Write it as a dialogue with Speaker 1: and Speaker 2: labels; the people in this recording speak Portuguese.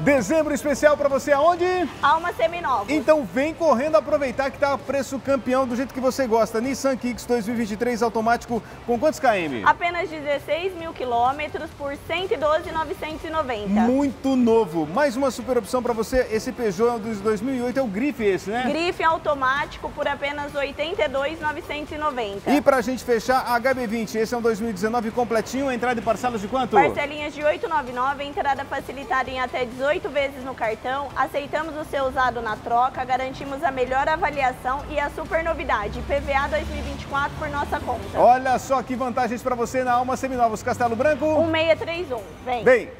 Speaker 1: Dezembro especial para você aonde?
Speaker 2: Alma Seminova.
Speaker 1: Então vem correndo aproveitar que tá preço campeão do jeito que você gosta. Nissan Kicks 2023 automático com quantos km?
Speaker 2: Apenas 16 mil quilômetros por 112,990.
Speaker 1: Muito novo. Mais uma super opção para você. Esse Peugeot dos 2008 é o Grife esse, né?
Speaker 2: Grife automático por apenas 82,990.
Speaker 1: E pra gente fechar, a HB20, esse é um 2019 completinho, entrada e parcelas de quanto?
Speaker 2: Parcelinhas de 899, entrada facilitada em até 18 18 vezes no cartão, aceitamos o seu usado na troca, garantimos a melhor avaliação e a super novidade, PVA 2024 por nossa conta.
Speaker 1: Olha só que vantagens para você na Alma Seminovos Castelo Branco.
Speaker 2: 1631, vem.
Speaker 1: Vem.